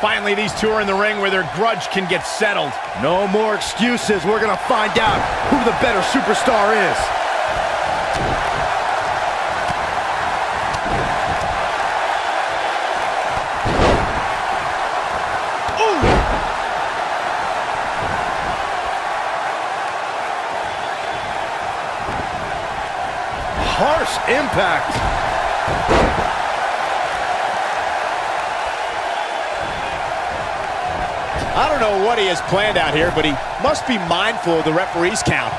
Finally, these two are in the ring where their grudge can get settled. No more excuses. We're going to find out who the better superstar is. Harsh impact. I don't know what he has planned out here, but he must be mindful of the referee's count.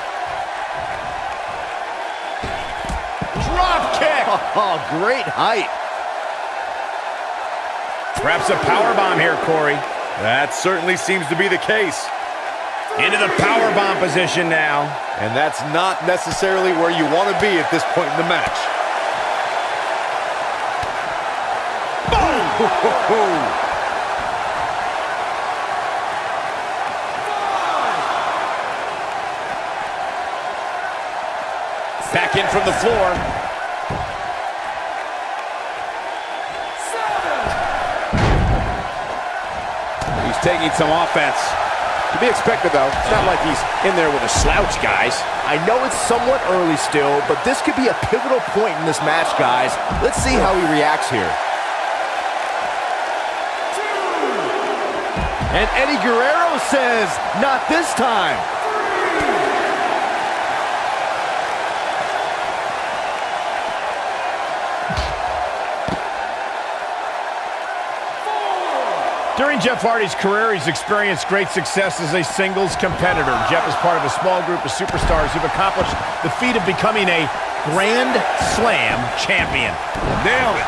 Drop kick! Oh, great height. Perhaps a power bomb here, Corey. That certainly seems to be the case. Into the power bomb position now. And that's not necessarily where you want to be at this point in the match. Boom! Back in from the floor. He's taking some offense. To be expected, though. It's not like he's in there with a slouch, guys. I know it's somewhat early still, but this could be a pivotal point in this match, guys. Let's see how he reacts here. And Eddie Guerrero says, not this time. During Jeff Hardy's career, he's experienced great success as a singles competitor. Jeff is part of a small group of superstars who've accomplished the feat of becoming a Grand Slam champion. Nailed it.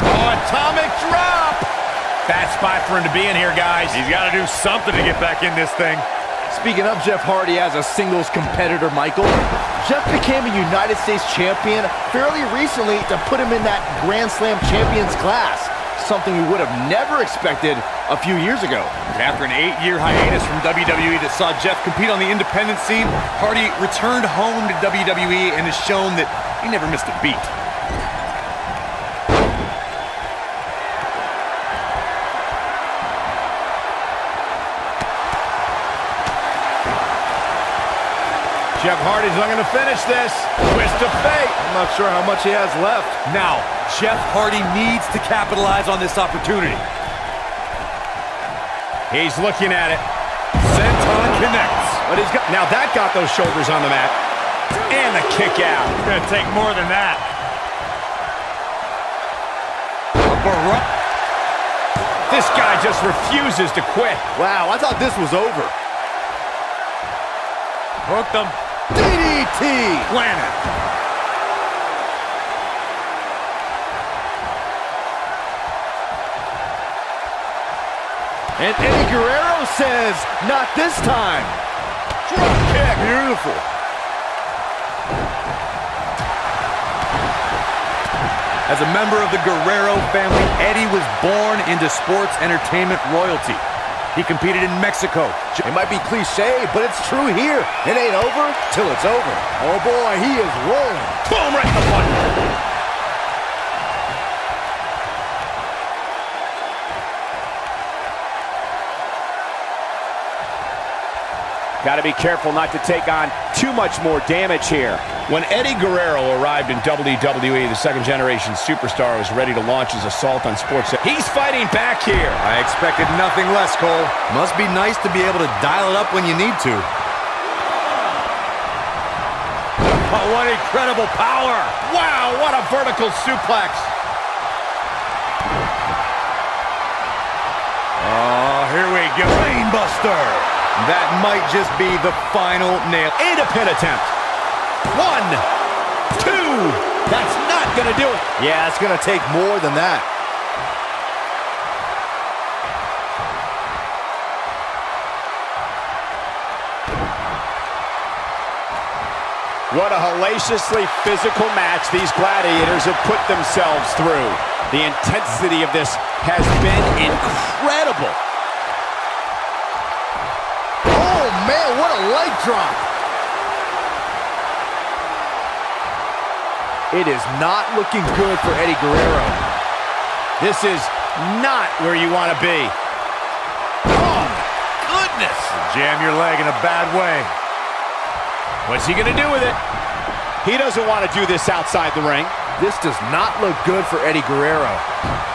Oh, atomic drop! Bad spot for him to be in here, guys. He's got to do something to get back in this thing. Speaking of Jeff Hardy as a singles competitor, Michael, Jeff became a United States champion fairly recently to put him in that Grand Slam champions class, something we would have never expected a few years ago. After an eight-year hiatus from WWE that saw Jeff compete on the independent scene, Hardy returned home to WWE and has shown that he never missed a beat. Jeff Hardy's not going to finish this. Twist of fate. I'm not sure how much he has left. Now, Jeff Hardy needs to capitalize on this opportunity. He's looking at it. Senton connects. But he's got now that got those shoulders on the mat. And the kick out. It's going to take more than that. This guy just refuses to quit. Wow, I thought this was over. Hooked him. DDT! Planted. And Eddie Guerrero says, not this time. Drop kick. Beautiful. As a member of the Guerrero family, Eddie was born into sports entertainment royalty. He competed in Mexico. It might be cliche, but it's true here. It ain't over till it's over. Oh boy, he is rolling. Boom, right in the button. Got to be careful not to take on too much more damage here. When Eddie Guerrero arrived in WWE, the second generation superstar was ready to launch his assault on sports. He's fighting back here. I expected nothing less, Cole. Must be nice to be able to dial it up when you need to. Oh, what incredible power. Wow, what a vertical suplex. Oh, here we go. Brainbuster. That might just be the final nail. And a pin attempt. One, two. That's not going to do it. Yeah, it's going to take more than that. What a hellaciously physical match these gladiators have put themselves through. The intensity of this has been incredible. Man, what a leg drop. It is not looking good for Eddie Guerrero. This is not where you want to be. Oh, goodness. Jam your leg in a bad way. What's he going to do with it? He doesn't want to do this outside the ring. This does not look good for Eddie Guerrero.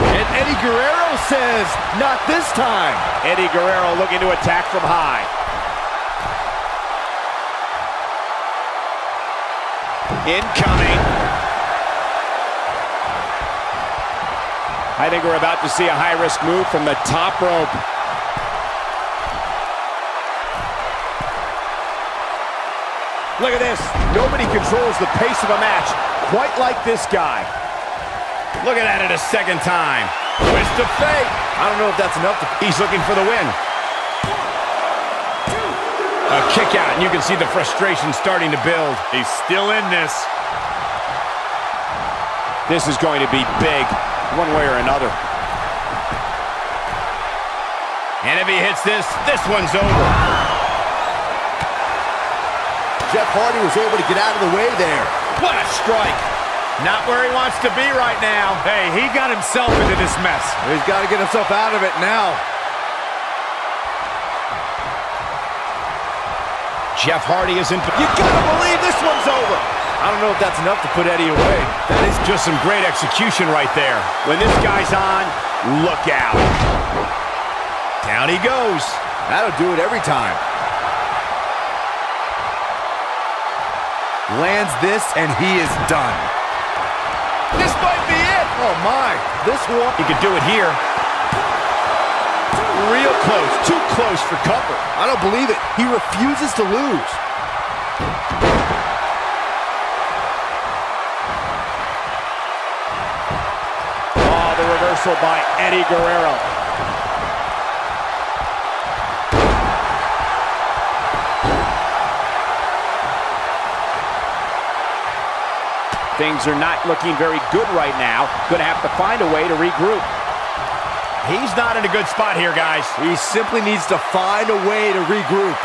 And Eddie Guerrero says, not this time. Eddie Guerrero looking to attack from high. Incoming. I think we're about to see a high-risk move from the top rope. Look at this. Nobody controls the pace of a match quite like this guy. Looking at it a second time. Twist of fate. I don't know if that's enough to... He's looking for the win. A kick out, and you can see the frustration starting to build. He's still in this. This is going to be big, one way or another. And if he hits this, this one's over. Jeff Hardy was able to get out of the way there. What a strike. Not where he wants to be right now. Hey, he got himself into this mess. He's got to get himself out of it now. Jeff Hardy isn't... You gotta believe this one's over. I don't know if that's enough to put Eddie away. That is just some great execution right there. When this guy's on, look out. Down he goes. That'll do it every time. Lands this, and he is done. This might be it. Oh, my. This one... He could do it here. Real close. Too close for cover. I don't believe it. He refuses to lose. Oh, the reversal by Eddie Guerrero. Things are not looking very good right now. Going to have to find a way to regroup. He's not in a good spot here, guys. He simply needs to find a way to regroup.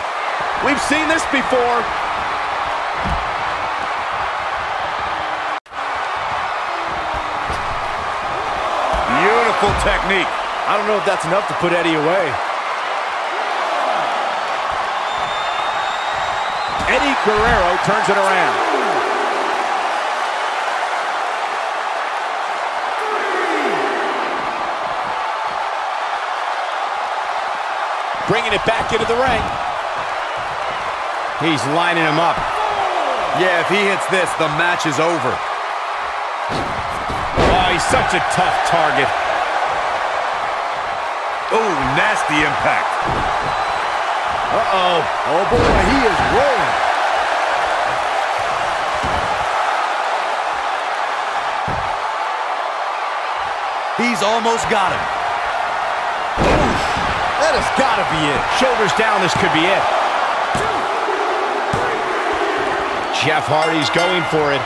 We've seen this before. Beautiful technique. I don't know if that's enough to put Eddie away. Eddie Guerrero turns it around. Bringing it back into the ring. He's lining him up. Yeah, if he hits this, the match is over. Oh, he's such a tough target. Oh, nasty impact. Uh-oh. Oh, boy, he is rolling. He's almost got him. That has got to be it. Shoulders down, this could be it. Jeff Hardy's going for it.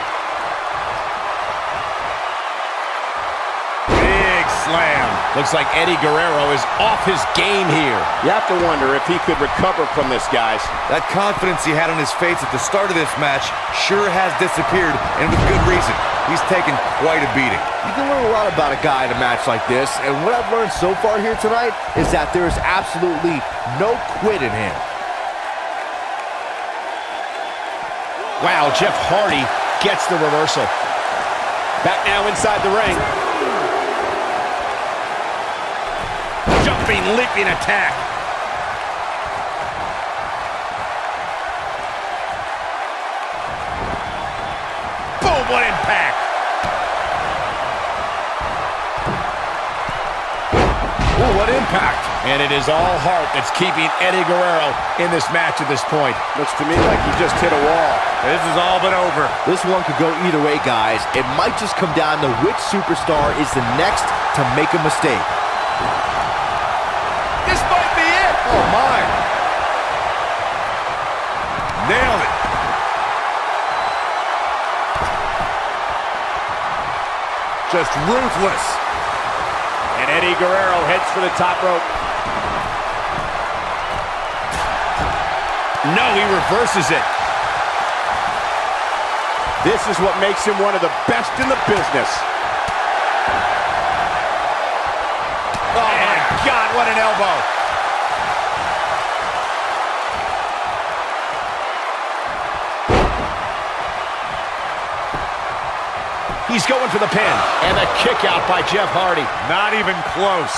Big slam. Looks like Eddie Guerrero is off his game here. You have to wonder if he could recover from this, guys. That confidence he had on his face at the start of this match sure has disappeared, and with good reason. He's taken quite a beating. You can learn a lot about a guy in a match like this, and what I've learned so far here tonight is that there is absolutely no quit in him. Wow, Jeff Hardy gets the reversal. Back now inside the ring. Jumping, leaping attack. Boom, what impact. Ooh, what impact. And it is all heart that's keeping Eddie Guerrero in this match at this point. Looks to me like he just hit a wall. This is all but over. This one could go either way, guys. It might just come down to which superstar is the next to make a mistake. Nailed it. Just ruthless. And Eddie Guerrero heads for the top rope. No, he reverses it. This is what makes him one of the best in the business. Oh, my God, what an elbow. He's going for the pin. And a kick out by Jeff Hardy. Not even close.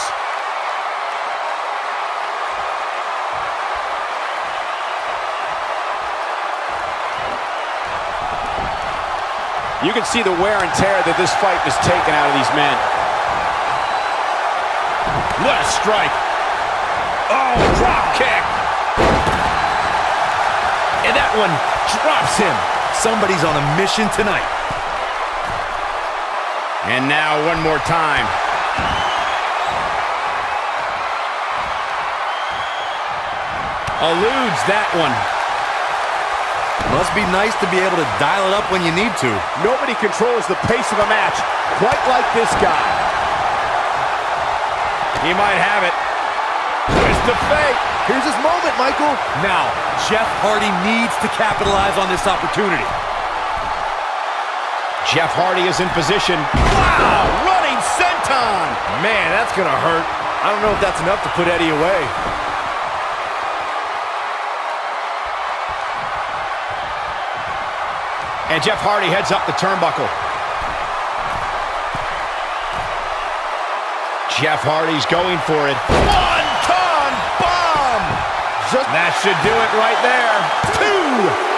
You can see the wear and tear that this fight has taken out of these men. What a strike. Oh, drop kick. And that one drops him. Somebody's on a mission tonight. And now one more time. Eludes that one. Must be nice to be able to dial it up when you need to. Nobody controls the pace of a match quite like this guy. He might have it. Twist of fate. Here's his moment, Michael. Now, Jeff Hardy needs to capitalize on this opportunity. Jeff Hardy is in position. Wow, running senton. Man, that's going to hurt. I don't know if that's enough to put Eddie away. And Jeff Hardy heads up the turnbuckle. Jeff Hardy's going for it. One ton bomb! Just That should do it right there. Two!